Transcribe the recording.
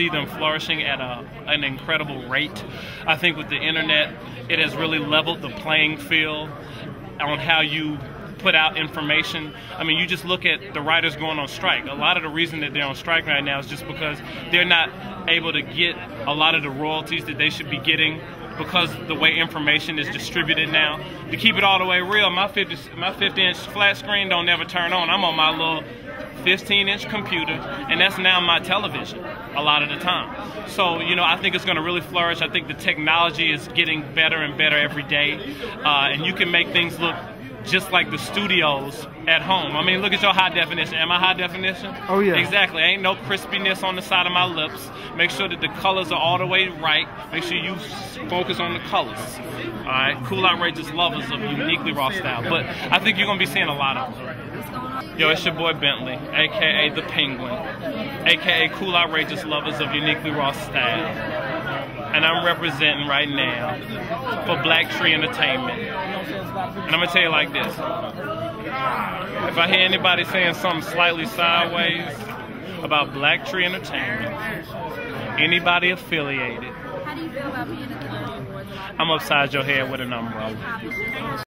see them flourishing at a, an incredible rate. I think with the internet, it has really leveled the playing field on how you put out information. I mean, you just look at the writers going on strike. A lot of the reason that they're on strike right now is just because they're not able to get a lot of the royalties that they should be getting because the way information is distributed now. To keep it all the way real, my 50 my 50 inch flat screen don't never turn on. I'm on my little 15 inch computer, and that's now my television a lot of the time. So, you know, I think it's going to really flourish. I think the technology is getting better and better every day, uh, and you can make things look just like the studios at home. I mean, look at your high definition. Am I high definition? Oh, yeah. Exactly. Ain't no crispiness on the side of my lips. Make sure that the colors are all the way right. Make sure you focus on the colors. All right? Cool Outrageous lovers of uniquely raw style. But I think you're going to be seeing a lot of them. Yo, it's your boy Bentley, aka The Penguin, aka Cool Outrageous lovers of uniquely raw style and I'm representing right now for Black Tree Entertainment. And I'm gonna tell you like this. If I hear anybody saying something slightly sideways about Black Tree Entertainment, anybody affiliated, How do you feel about being at the Awards? I'm upside your head with an umbrella.